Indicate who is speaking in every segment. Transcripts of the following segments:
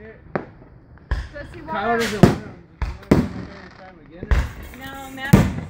Speaker 1: Does he want Kyle
Speaker 2: doesn't want him. Does he want to try him again?
Speaker 1: No, Matt.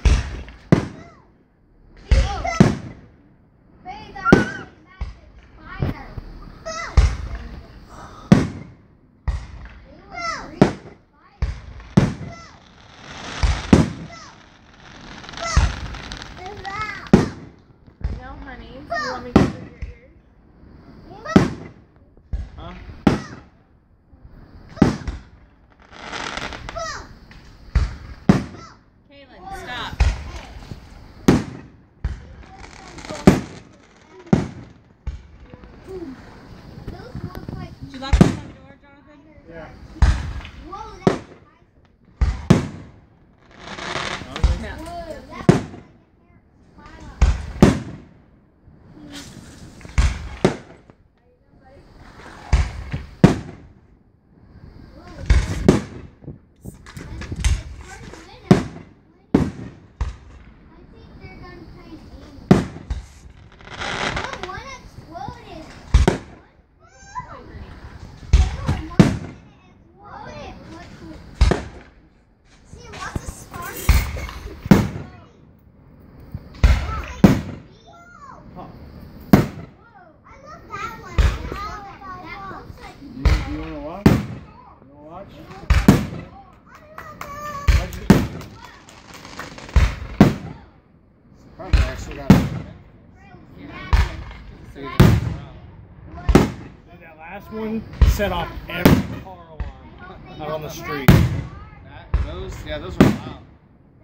Speaker 1: one
Speaker 2: set off every car alarm out on the street.
Speaker 3: That, those, yeah, those are loud.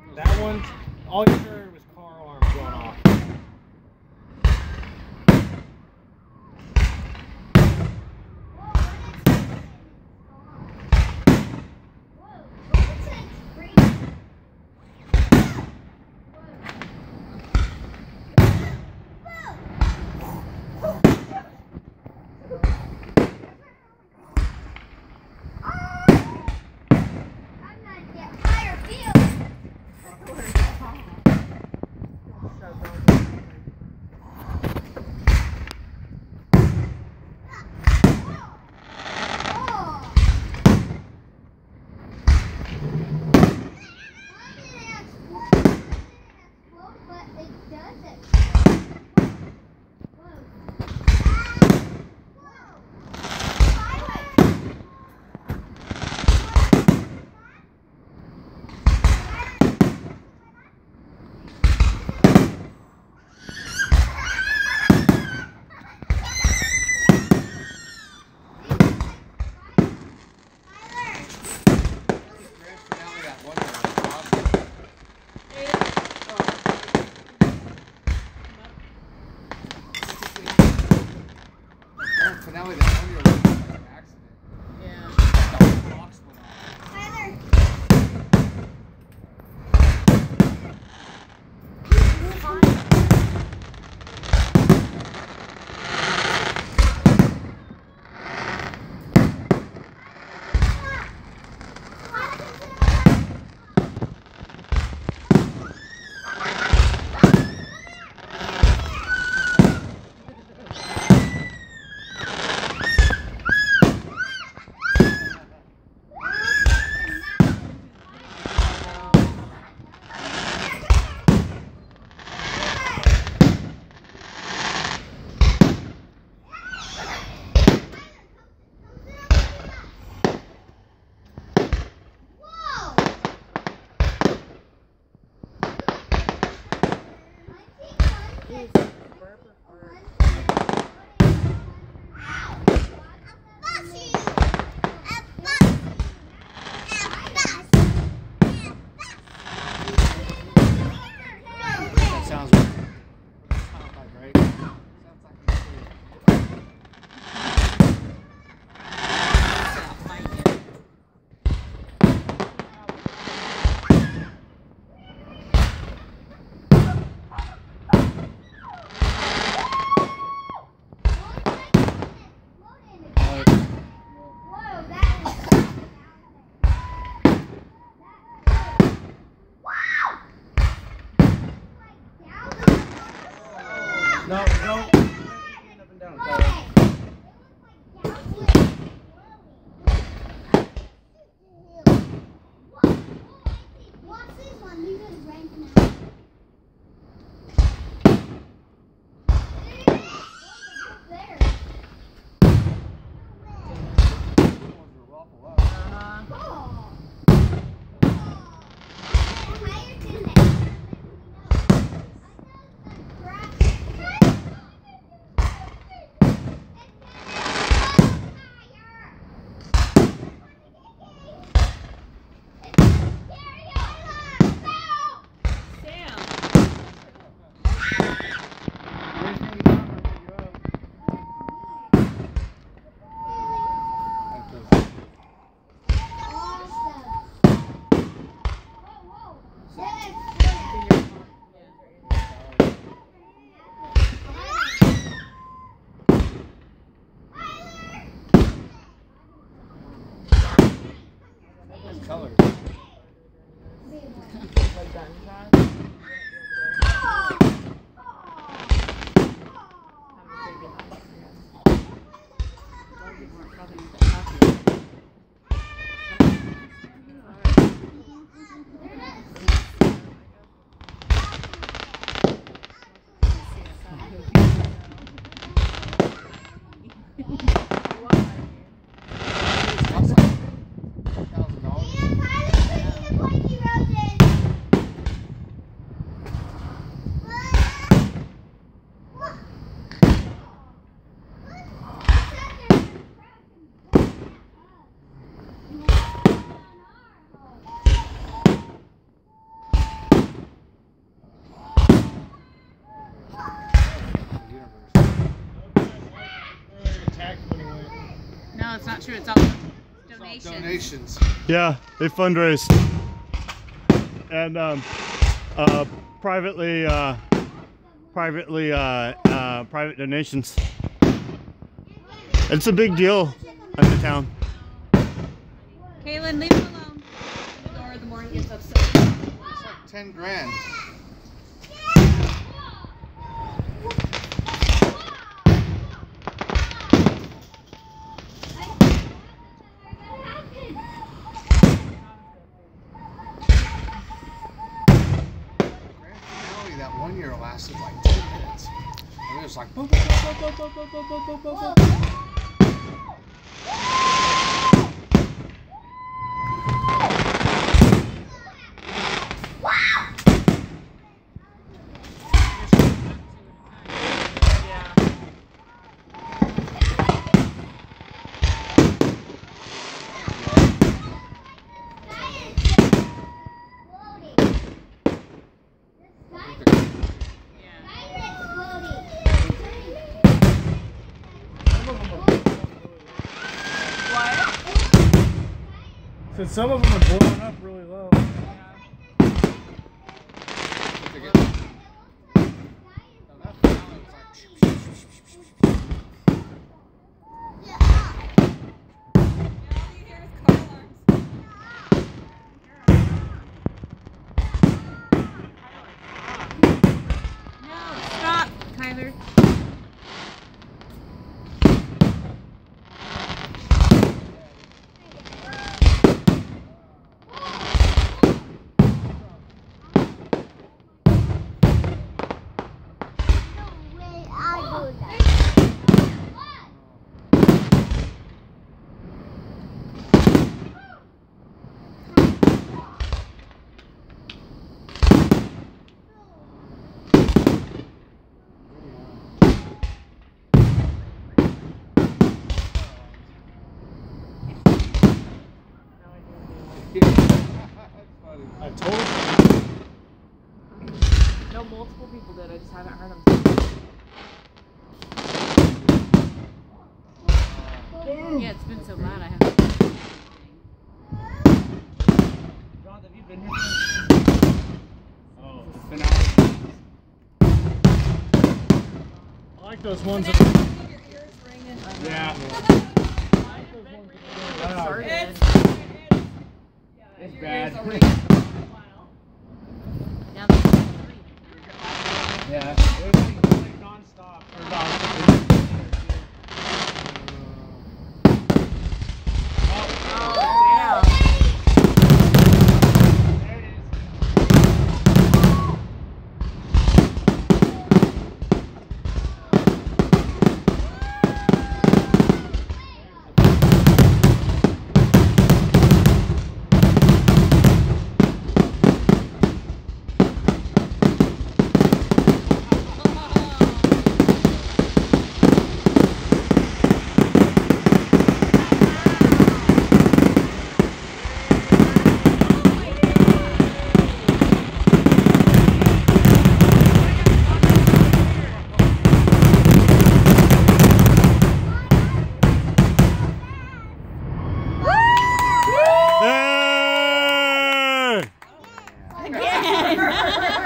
Speaker 2: Those that one, all you heard
Speaker 3: finale that only like an accident.
Speaker 4: Yeah.
Speaker 1: Peace.
Speaker 5: No,
Speaker 4: it's not true. It's all donations.
Speaker 3: Donations.
Speaker 5: Yeah, they fundraised. And um, uh, privately, uh, privately, uh, uh, private donations. It's a big deal in the town.
Speaker 4: Kaylin, leave him alone. The door the morning gets upset.
Speaker 3: It's like ten grand. Really, that one year lasted like ten minutes. And it was like boop, boop, boop, boop, boop, boop, boop, boop, boop, boop, boop.
Speaker 4: Yeah.
Speaker 2: So some of them are blowing up really low.
Speaker 6: They
Speaker 4: No, multiple people did. I just haven't heard them. Yeah, it's been so bad. I haven't.
Speaker 2: John, have you been here since? Oh, the finale. I like those ones that
Speaker 4: Your ears ringing.
Speaker 2: Yeah.
Speaker 4: Started.
Speaker 2: It's,
Speaker 4: Yeah,
Speaker 2: it's
Speaker 4: your
Speaker 2: bad.